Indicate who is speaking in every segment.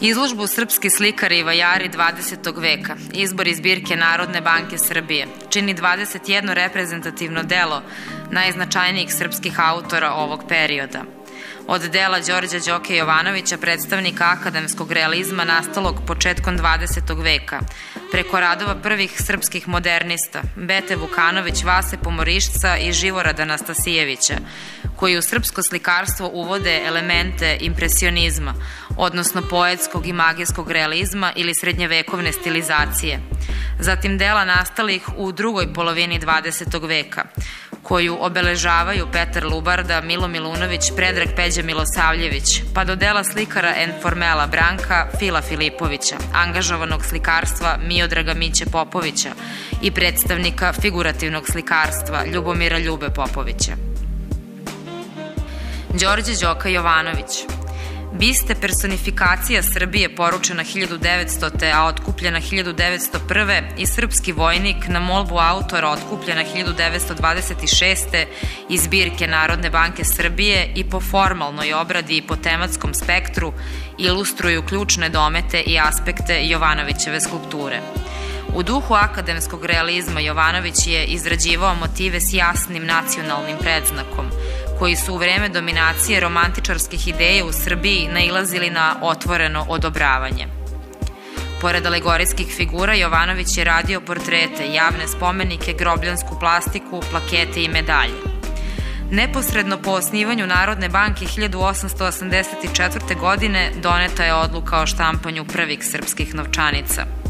Speaker 1: Izložbu Srpski slikari i vajari 20. veka, izbor iz zbirke Narodne banke Srbije, čini 21 reprezentativno delo najznačajnijih srpskih autora ovog perioda – od dela Đorđa Đoke Jovanovića, predstavnika akademskog realizma nastalog početkom 20. veka, preko radova prvih srpskih modernista, Bete Vukanović, Vase Pomorišca i Živorada Nastasijevića, koji u srpsko slikarstvo uvode elemente impresionizma, odnosno poetskog i magijskog realizma ili srednjevekovne stilizacije. Zatim dela nastalih u drugoj polovini 20. veka, koju obeležavaju Petar Lubarda, Milo Milunović, Predrag Peđa Milosavljević, pa do dela slikara Enformela Branka, Fila Filipovića, angažovanog slikarstva Miodraga Miće Popovića i predstavnika figurativnog slikarstva Ljubomira Ljube Popovića. Đorđe Đoka Jovanović, Biste personifikacija Srbije poručena 1900. a otkupljena 1901. i srpski vojnik na molbu autora otkupljena 1926. iz zbirke Narodne banke Srbije i po formalnoj obradi i po tematskom spektru ilustruju ključne domete i aspekte Jovanovićeve skulpture. U duhu akademskog realizma Jovanović je izrađivao motive s jasnim nacionalnim predznakom, koji su u vreme dominacije romantičarskih ideja u Srbiji nailazili na otvoreno odobravanje. Pored alegorijskih figura, Jovanović je radio portrete, javne spomenike, grobljansku plastiku, plakete i medalje. Neposredno po osnivanju Narodne banke 1884. godine doneta je odluka o štampanju prvih srpskih novčanica –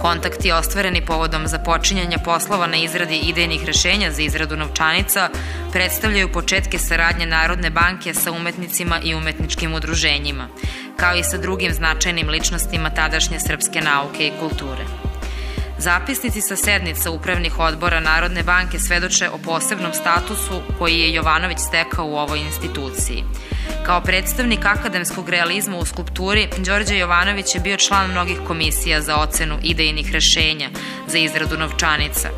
Speaker 1: Kontakti ostvareni povodom započinjanja poslova na izradi idejnih rešenja za izradu novčanica predstavljaju početke saradnje Narodne banke sa umetnicima i umetničkim udruženjima, kao i sa drugim značajnim ličnostima tadašnje srpske nauke i kulture. Zapisnici sa sednica upravnih odbora Narodne banke svedoče o posebnom statusu koji je Jovanović stekao u ovoj instituciji – Kao predstavnik akademskog realizma u skulpturi, Đorđe Jovanović je bio član mnogih komisija za ocenu idejnih rešenja za izradu novčanica.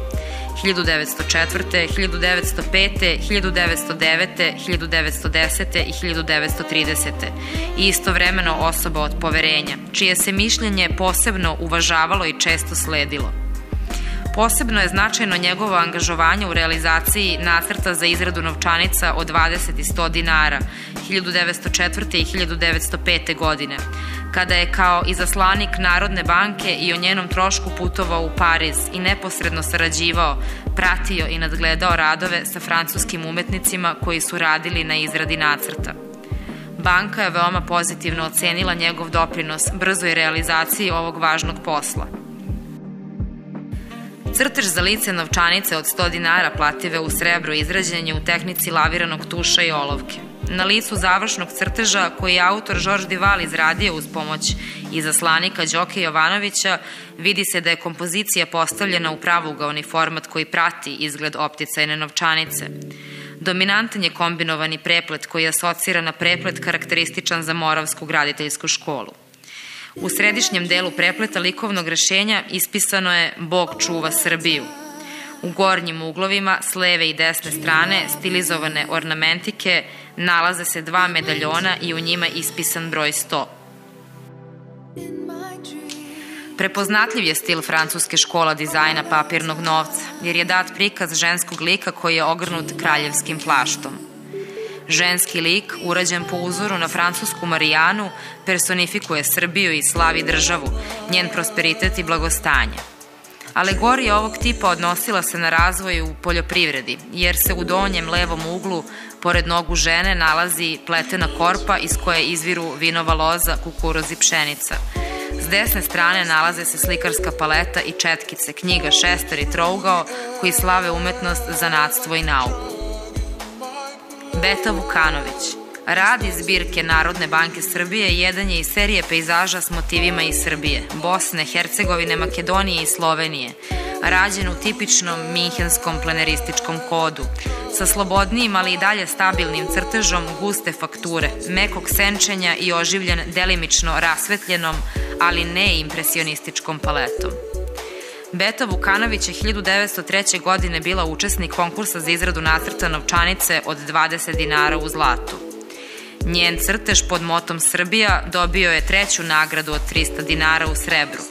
Speaker 1: 1904. 1905. 1909. 1910. i 1930. I istovremeno osoba od poverenja, čije se mišljenje posebno uvažavalo i često sledilo. Posebno je značajno njegovo angažovanje u realizaciji nacrta za izradu novčanica od 20 i 100 dinara 1904. i 1905. godine, kada je kao izaslanik Narodne banke i o njenom trošku putovao u Pariz i neposredno sarađivao, pratio i nadgledao radove sa francuskim umetnicima koji su radili na izradi nacrta. Banka je veoma pozitivno ocenila njegov doprinos brzoj realizaciji ovog važnog posla – Crtež za lice novčanice od 100 dinara plative u srebru izrađen je u tehnici laviranog tuša i olovke. Na licu završnog crteža koji je autor Žorž Dival izradio uz pomoć izaslanika Đoke Jovanovića, vidi se da je kompozicija postavljena u pravugaoni format koji prati izgled opticajne novčanice. Dominantan je kombinovani preplet koji asocira na preplet karakterističan za Moravsku graditeljsku školu. U središnjem delu prepleta likovnog rešenja ispisano je Bog čuva Srbiju. U gornjim uglovima, s leve i desne strane, stilizovane ornamentike, nalaze se dva medaljona i u njima ispisan broj 100. Prepoznatljiv je stil francuske škola dizajna papirnog novca, jer je dat prikaz ženskog lika koji je ogrnut kraljevskim plaštom. Ženski lik, urađen po uzoru na francusku Marijanu, personifikuje Srbiju i slavi državu, njen prosperitet i blagostanje. Alegorija ovog tipa odnosila se na razvoj u poljoprivredi, jer se u donjem levom uglu, pored nogu žene, nalazi pletena korpa iz koje izviru vinova loza, kukuruz i pšenica. S desne strane nalaze se slikarska paleta i četkice, knjiga Šestar i Trougao, koji slave umetnost, zanatstvo i nauku. Beta Vukanović. Rad iz zbirke Narodne banke Srbije jedan je iz serije pejzaža s motivima iz Srbije, Bosne, Hercegovine, Makedonije i Slovenije, rađen u tipičnom minhenskom plenerističkom kodu, sa slobodnijim, ali i dalje stabilnim crtežom guste fakture, mekog senčenja i oživljen delimično rasvetljenom, ali ne impresionističkom paletom. Beta Vukanović je 1903. godine bila učesnik konkursa za izradu nacrta novčanice od 20 dinara u zlatu. Njen crtež pod motom Srbija dobio je treću nagradu od 300 dinara u srebru.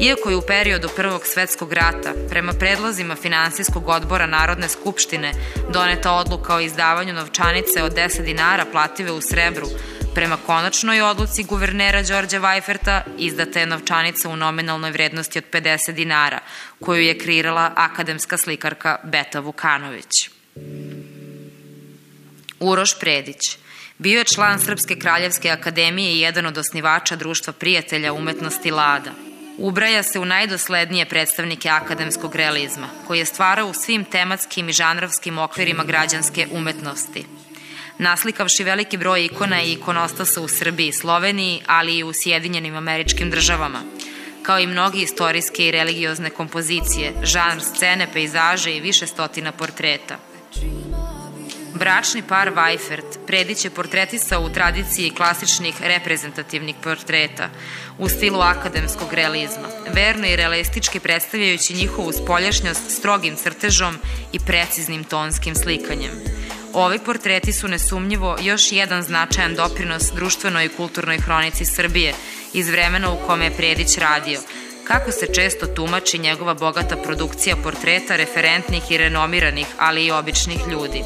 Speaker 1: Iako je u periodu Prvog svetskog rata, prema predlozima Finansijskog odbora Narodne skupštine, doneta odluka o izdavanju novčanice od 10 dinara plative u srebru, prema konačnoj odluci guvernera Đorđa Vajferta izdata je novčanica u nominalnoj vrednosti od 50 dinara, koju je kreirala akademska slikarka Beta Vukanović. Uroš Predić Bio je član Srpske kraljevske akademije i jedan od osnivača Društva prijatelja umetnosti Lada – Ubraja se u najdoslednije predstavnike akademskog realizma, koji je stvarao u svim tematskim i žanrovskim okvirima građanske umetnosti. Naslikavši veliki broj ikona i ikonostasa u Srbiji, Sloveniji, ali i u Sjedinjenim američkim državama, kao i mnogi istorijske i religiozne kompozicije, žanr scene, pejzaže i više stotina portreta. Bračni par Weifert Predić je portretisao u tradiciji klasičnih reprezentativnih portreta u stilu akademskog realizma, verno i realistički predstavljajući njihovu spoljašnjost strogim crtežom i preciznim tonskim slikanjem. Ovi portreti su nesumnjivo još jedan značajan doprinos društvenoj i kulturnoj hronici Srbije iz vremena u kome je Predić radio, kako se često tumači njegova bogata produkcija portreta referentnih i renomiranih, ali i običnih ljudi.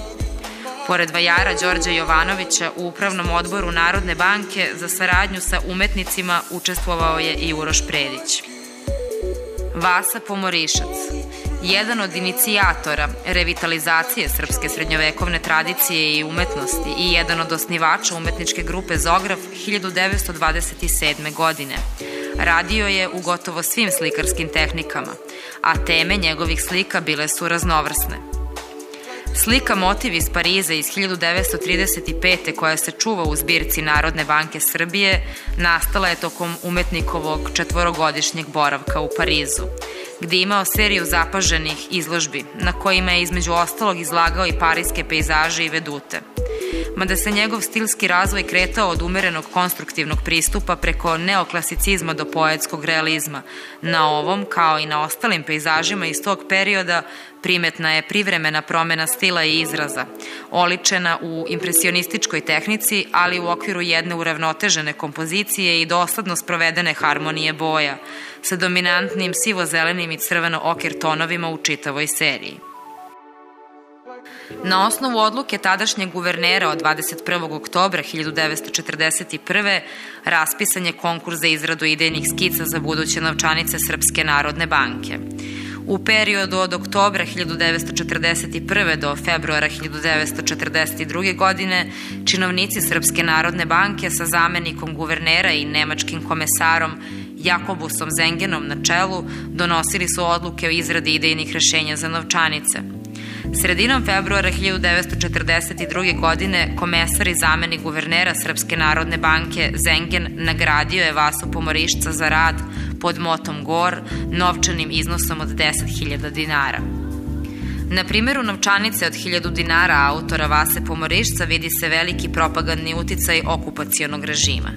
Speaker 1: Pored vajara Đorđa Jovanovića u Upravnom odboru Narodne banke za saradnju sa umetnicima učestvovao je i Uroš Predić. Vasa Pomorišac Jedan od inicijatora revitalizacije srpske srednjovekovne tradicije i umetnosti i jedan od osnivača umetničke grupe Zograf 1927. godine. Radio je u gotovo svim slikarskim tehnikama, a teme njegovih slika bile su raznovrsne. Slika Motiv iz Pariza iz 1935. koja se čuva u zbirci Narodne banke Srbije nastala je tokom umetnikovog četvorogodišnjeg boravka u Parizu, gde je imao seriju zapaženih izložbi na kojima je između ostalog izlagao i parijske pejzaže i vedute – mada se njegov stilski razvoj kretao od umerenog konstruktivnog pristupa preko neoklasicizma do poetskog realizma. Na ovom, kao i na ostalim pejzažima iz tog perioda, primetna je privremena promena stila i izraza, oličena u impresionističkoj tehnici, ali u okviru jedne uravnotežene kompozicije i dosledno sprovedene harmonije boja, sa dominantnim sivo-zelenim i crveno-okir tonovima u čitavoj seriji. Na osnovu odluke tadašnjeg guvernera od 21. oktobra 1941. raspisan je konkurs za izradu idejnih skica za buduće novčanice Srpske narodne banke. U periodu od oktobra 1941. do februara 1942. godine činovnici Srpske narodne banke sa zamenikom guvernera i nemačkim komesarom Jakobusom Zengenom na čelu donosili su odluke o izradi idejnih rešenja za novčanice – Sredinom februara 1942. godine komesar i zameni guvernera Srpske narodne banke Zengen nagradio je Vasu Pomorišca za rad pod motom GOR novčanim iznosom od 10.000 dinara. Na primjeru novčanice od 1000 dinara autora Vase Pomorišca vidi se veliki propagandni uticaj okupacijonog režima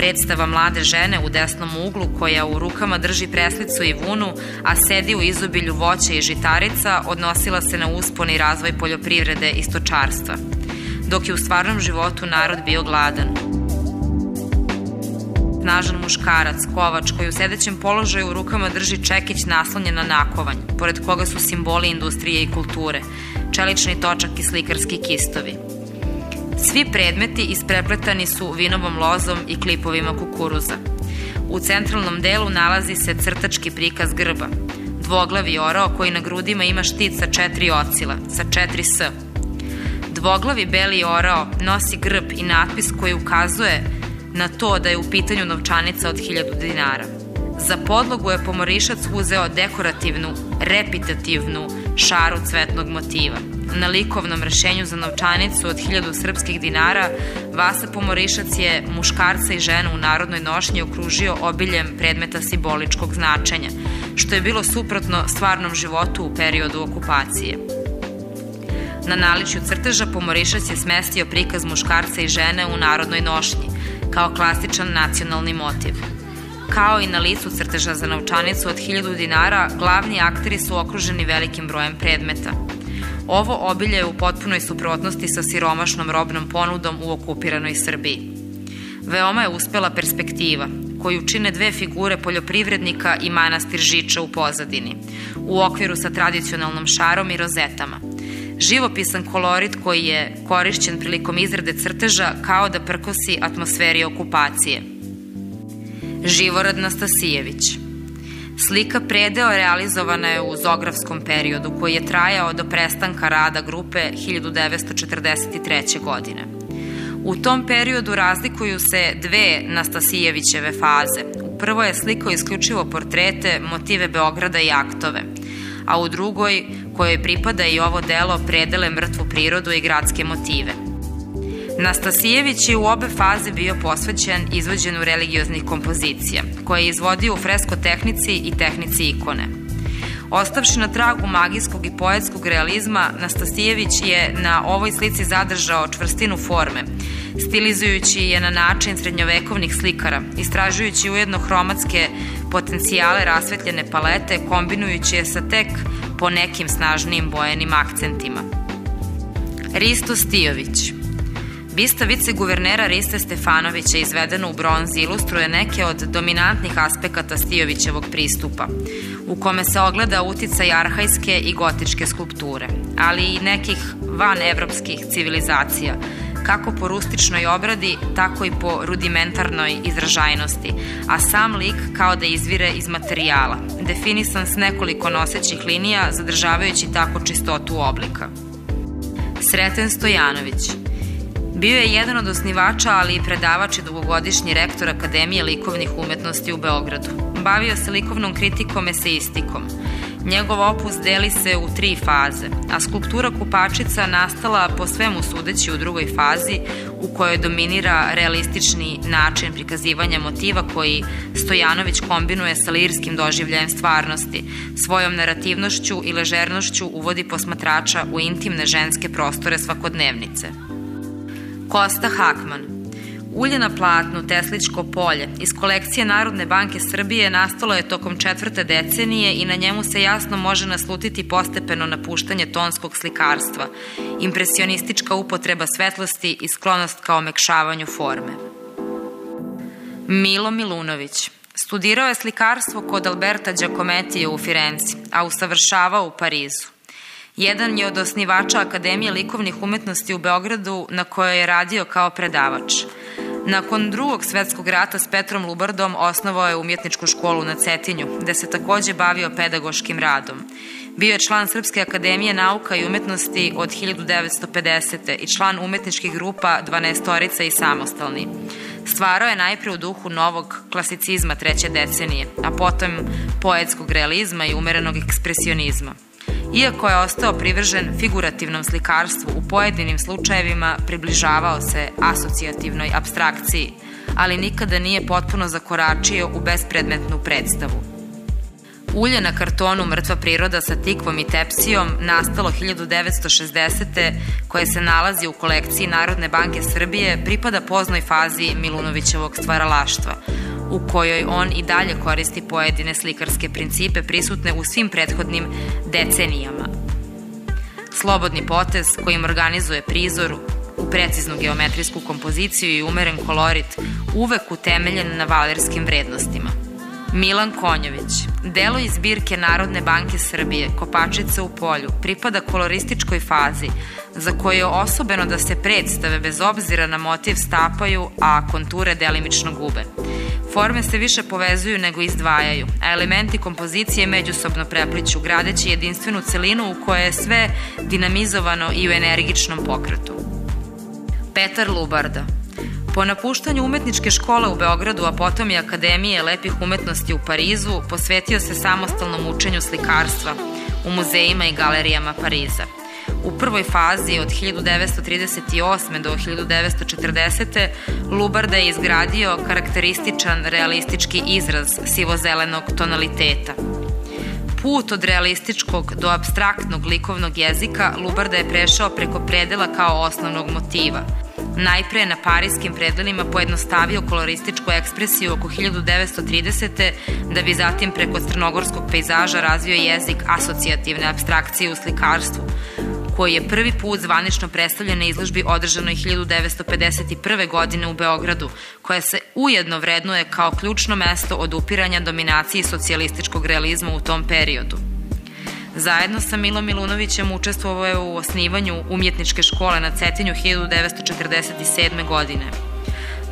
Speaker 1: predstava mlade žene u desnom uglu koja u rukama drži preslicu i vunu, a sedi u izobilju voća i žitarica, odnosila se na uspon i razvoj poljoprivrede i stočarstva, dok je u stvarnom životu narod bio gladan. Snažan muškarac, kovač, koji u sedećem položaju u rukama drži čekić naslonjen na nakovanj, pored koga su simboli industrije i kulture, čelični točak i slikarski kistovi – Svi predmeti isprepletani su vinovom lozom i klipovima kukuruza. U centralnom delu nalazi se crtački prikaz grba, dvoglavi orao koji na grudima ima štit sa četiri ocila, sa četiri s. Dvoglavi beli orao nosi grb i natpis koji ukazuje na to da je u pitanju novčanica od 1000 dinara. Za podlogu je pomorišac uzeo dekorativnu, repitativnu šaru cvetnog motiva – Na likovnom rešenju za novčanicu od 1000 srpskih dinara Vasa Pomorišac je muškarca i ženu u narodnoj nošnji okružio obiljem predmeta simboličkog značenja, što je bilo suprotno stvarnom životu u periodu okupacije. Na naličju crteža Pomorišac je smestio prikaz muškarca i žene u narodnoj nošnji, kao klasičan nacionalni motiv. Kao i na licu crteža za novčanicu od 1000 dinara, glavni akteri su okruženi velikim brojem predmeta – Ovo obilje je u potpunoj suprotnosti sa siromašnom robnom ponudom u okupiranoj Srbiji. Veoma je uspela perspektiva, koju čine dve figure poljoprivrednika i manastir Žiča u pozadini, u okviru sa tradicionalnom šarom i rozetama. Živopisan kolorit koji je korišćen prilikom izrade crteža kao da prkosi atmosferi okupacije. Živorad Nastasijević Slika predeo realizovana je u zografskom periodu koji je trajao do prestanka rada grupe 1943. godine. U tom periodu razlikuju se dve Nastasijevićeve faze. U prvoj je slikao isključivo portrete, motive Beograda i aktove, a u drugoj, kojoj pripada i ovo delo, predele mrtvu prirodu i gradske motive. Nastasijević je u obe faze bio posvećen izvođenu religioznih kompozicija, koje je izvodio u freskotehnici i tehnici ikone – Ostavši na tragu magijskog i poetskog realizma, Nastasijević je na ovoj slici zadržao čvrstinu forme, stilizujući je na način srednjovekovnih slikara, istražujući ujedno hromatske potencijale rasvetljene palete, kombinujući je sa tek po nekim snažnijim bojenim akcentima. Risto Stijović Bista viceguvernera Riste Stefanovića izvedena u bronzi ilustruje neke od dominantnih aspekata Stijovićevog pristupa, u kome se ogleda uticaj arhajske i gotičke skulpture, ali i nekih van-evropskih civilizacija, kako po rustičnoj obradi, tako i po rudimentarnoj izražajnosti, a sam lik kao da izvire iz materijala, definisan s nekoliko nosećih linija, zadržavajući tako čistotu oblika. Sreten Stojanović – Bio je jedan od osnivača, ali i predavač i dugogodišnji rektor Akademije likovnih umetnosti u Beogradu. Bavio se likovnom kritikom eseistikom. Njegov opus deli se u tri faze, a skulptura Kupačica nastala po svemu sudeći u drugoj fazi u kojoj dominira realistični način prikazivanja motiva koji Stojanović kombinuje sa lirskim doživljajem stvarnosti, svojom narativnošću i ležernošću uvodi posmatrača u intimne ženske prostore svakodnevnice. Kosta Hakman. Ulje na platnu Tesličko polje iz kolekcije Narodne banke Srbije nastalo je tokom četvrte decenije i na njemu se jasno može naslutiti postepeno napuštanje tonskog slikarstva, impresionistička upotreba svetlosti i sklonost ka omekšavanju forme. Milo Milunović Studirao je slikarstvo kod Alberta Giacomettija u Firenci, a usavršavao u Parizu. Jedan je od osnivača Akademije likovnih umetnosti u Beogradu na kojoj je radio kao predavač. Nakon drugog svetskog rata s Petrom Lubardom osnovao je umjetničku školu na Cetinju, gde se takođe bavio pedagoškim radom. Bio je član Srpske akademije nauka i umetnosti od 1950. i član umetničkih grupa 12 i samostalni. Stvarao je najpre u duhu novog klasicizma treće decenije, a potom poetskog realizma i umerenog ekspresionizma. Iako je ostao privržen figurativnom slikarstvu, u pojedinim slučajevima približavao se asocijativnoj abstrakciji, ali nikada nije potpuno zakoračio u bespredmetnu predstavu. Ulje na kartonu Mrtva priroda sa tikvom i tepsijom nastalo 1960. koje se nalazi u kolekciji Narodne banke Srbije pripada poznoj fazi Milunovićevog stvaralaštva, u kojoj on i dalje koristi pojedine slikarske principe prisutne u svim prethodnim decenijama. Slobodni potez kojim organizuje prizor u preciznu geometrijsku kompoziciju i umeren kolorit, uvek utemeljen na valerskim vrednostima. Milan Konjović, delo iz zbirke Narodne banke Srbije, Kopačica u polju, pripada kolorističkoj fazi, za koje je osobeno da se predstave bez obzira na motiv stapaju, a konture delimično gube. Forme se više povezuju nego izdvajaju, a elementi kompozicije međusobno prepliću, gradeći jedinstvenu celinu u kojoj je sve dinamizovano i u energičnom pokretu. Petar Lubarda Po napuštanju umetničke škole u Beogradu, a potom i Akademije lepih umetnosti u Parizu, posvetio se samostalnom učenju slikarstva u muzejima i galerijama Pariza – U prvoj fazi od 1938. do 1940. Lubarda je izgradio karakterističan realistički izraz sivozelenog tonaliteta. Put od realističkog do abstraktnog likovnog jezika Lubarda je prešao preko predela kao osnovnog motiva. Najpre na parijskim predelima pojednostavio kolorističku ekspresiju oko 1930. da bi zatim preko crnogorskog pejzaža razvio jezik asocijativne abstrakcije u slikarstvu, koji je prvi put zvanično predstavljen na izložbi održanoj 1951. godine u Beogradu, koja se ujedno vrednuje kao ključno mesto odupiranja dominaciji socijalističkog realizma u tom periodu. Zajedno sa Milom Milunovićem učestvovao je u osnivanju umjetničke škole na Cetinju 1947. godine.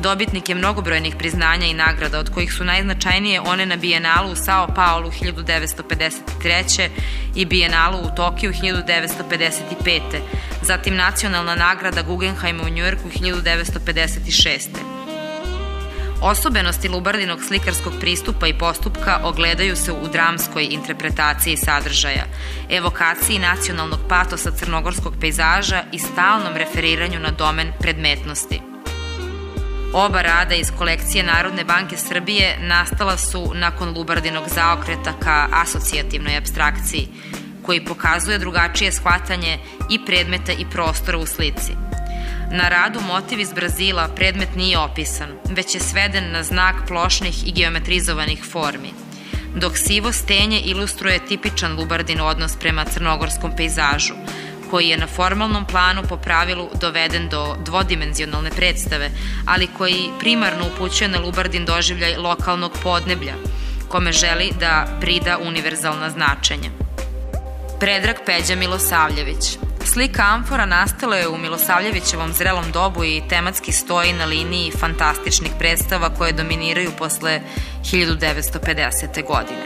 Speaker 1: Dobitnik je mnogobrojnih priznanja i nagrada, od kojih su najznačajnije one na Bijenalu u Sao Paulo 1953. i Bijenalu u Tokiju 1955. Zatim nacionalna nagrada Guggenheima u Njujorku 1956. Osobenosti Lubardinog slikarskog pristupa i postupka ogledaju se u dramskoj interpretaciji sadržaja, evokaciji nacionalnog patosa crnogorskog pejzaža i stalnom referiranju na domen predmetnosti. Oba rada iz kolekcije Narodne banke Srbije nastala su nakon Lubardinog zaokreta ka asocijativnoj abstrakciji, koji pokazuje drugačije shvatanje i predmeta i prostora u slici. Na radu motiv iz Brazila predmet nije opisan, već je sveden na znak plošnih i geometrizovanih formi, dok sivo stenje ilustruje tipičan Lubardin odnos prema crnogorskom pejzažu, koji je na formalnom planu po pravilu doveden do dvodimenzionalne predstave, ali koji primarno upućuje na Lubardin doživljaj lokalnog podneblja, kome želi da prida univerzalna značenja. Predrag Peđa Milosavljević Slika Amfora nastala je u Milosavljevićevom zrelom dobu i tematski stoji na liniji fantastičnih predstava koje dominiraju posle 1950. godine.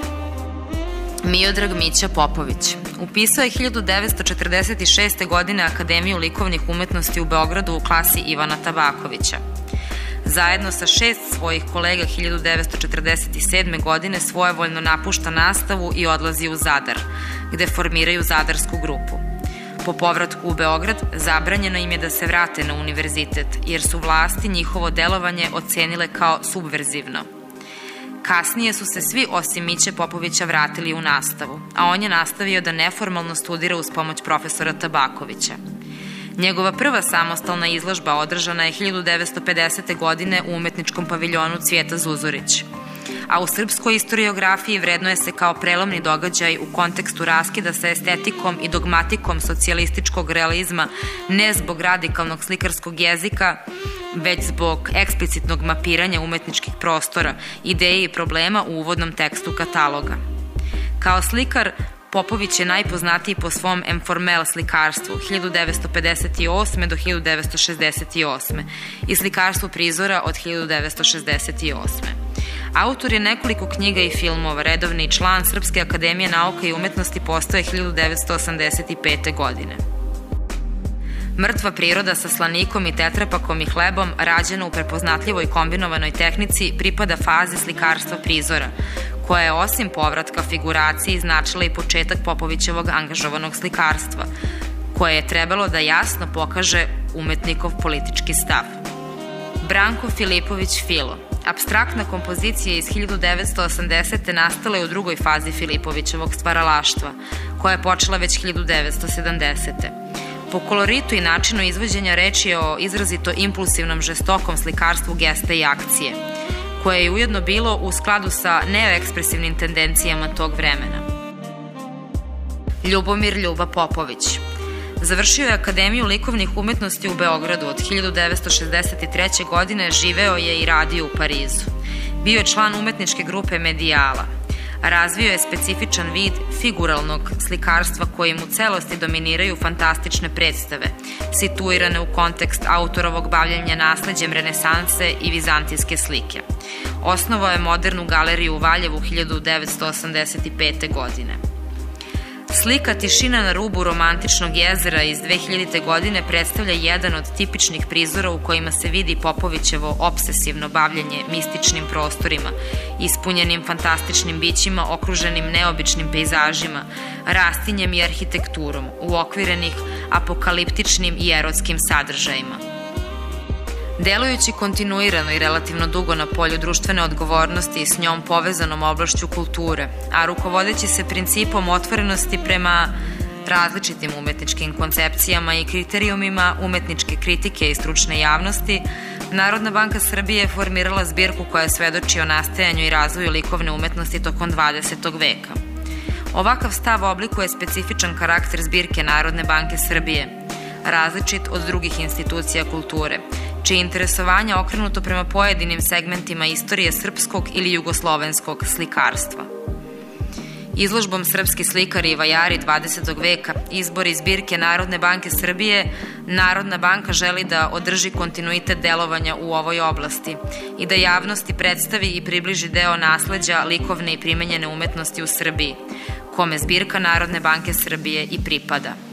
Speaker 1: Miodrag Mića Popović Upisao je 1946. godine Akademiju likovnih umetnosti u Beogradu u klasi Ivana Tabakovića. Zajedno sa šest svojih kolega 1947. godine svojevoljno napušta nastavu i odlazi u Zadar, gde formiraju Zadarsku grupu. Po povratku u Beograd zabranjeno im je da se vrate na univerzitet, jer su vlasti njihovo delovanje ocenile kao subverzivno – Kasnije su se svi osim Miće Popovića vratili u nastavu, a on je nastavio da neformalno studira uz pomoć profesora Tabakovića. Njegova prva samostalna izložba održana je 1950. godine u umetničkom paviljonu Cvijeta Zuzorić a u srpskoj istoriografiji vrednuje se kao prelomni događaj u kontekstu raskida sa estetikom i dogmatikom socijalističkog realizma ne zbog radikalnog slikarskog jezika, već zbog eksplicitnog mapiranja umetničkih prostora, ideje i problema u uvodnom tekstu kataloga. Kao slikar, Popović je najpoznatiji po svom Emformel slikarstvu 1958. do 1968. i slikarstvu prizora od 1968. Autor je nekoliko knjiga i filmova, redovni član Srpske akademije nauka i umetnosti postoje 1985. godine. Mrtva priroda sa slanikom i tetrapakom i hlebom, rađena u prepoznatljivoj kombinovanoj tehnici, pripada fazi slikarstva prizora, koja je osim povratka figuraciji značila i početak Popovićevog angažovanog slikarstva, koje je trebalo da jasno pokaže umetnikov politički stav. Branko Filipović Filo, Abstraktna kompozicija iz 1980. nastala je u drugoj fazi Filipovićevog stvaralaštva, koja je počela već 1970. Po koloritu i načinu izvođenja reči je o izrazito impulsivnom žestokom slikarstvu gesta i akcije, koje je ujedno bilo u skladu sa neoekspresivnim tendencijama tog vremena. Ljubomir Ljuba Popović Završio je Akademiju likovnih umetnosti u Beogradu od 1963. godine, živeo je i radio u Parizu. Bio je član umetničke grupe Medijala. Razvio je specifičan vid figuralnog slikarstva kojim u celosti dominiraju fantastične predstave, situirane u kontekst autorovog bavljanja nasledđem renesanse i vizantijske slike. Osnovao je modernu galeriju u Valjevu 1985. godine. Slika Tišina na rubu romantičnog jezera iz 2000. godine predstavlja jedan od tipičnih prizora u kojima se vidi Popovićevo obsesivno bavljanje mističnim prostorima, ispunjenim fantastičnim bićima okruženim neobičnim pejzažima, rastinjem i arhitekturom, uokvirenih apokaliptičnim i erotskim sadržajima. Delujući kontinuirano i relativno dugo na polju društvene odgovornosti i s njom povezanom oblašću kulture, a rukovodeći se principom otvorenosti prema različitim umetničkim koncepcijama i kriterijumima umetničke kritike i stručne javnosti, Narodna banka Srbije je formirala zbirku koja svedoči o nastajanju i razvoju likovne umetnosti tokom 20. veka. Ovakav stav oblikuje specifičan karakter zbirke Narodne banke Srbije, različit od drugih institucija kulture, čije interesovanje okrenuto prema pojedinim segmentima istorije srpskog ili jugoslovenskog slikarstva. Izložbom Srpski slikari i vajari 20. veka, izbor i zbirke Narodne banke Srbije, Narodna banka želi da održi kontinuitet delovanja u ovoj oblasti i da javnosti predstavi i približi deo nasleđa likovne i primenjene umetnosti u Srbiji, kome zbirka Narodne banke Srbije i pripada.